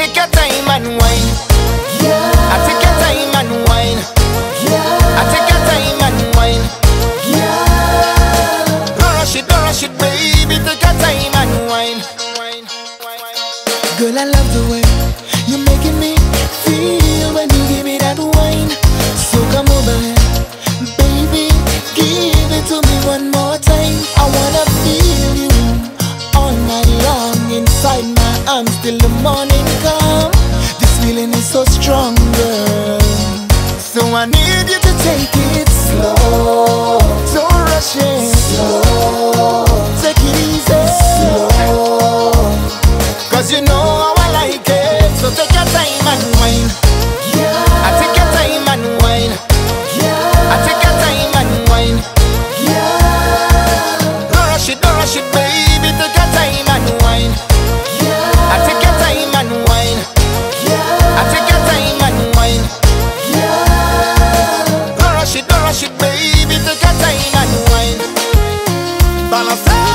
Take your time and wine. Yeah. I take your time and wine. Yeah. I take your time and wine. Yeah. Don't rush it, don't rush it, baby. Take your time and wine. Girl, I love the way. hasta las seis.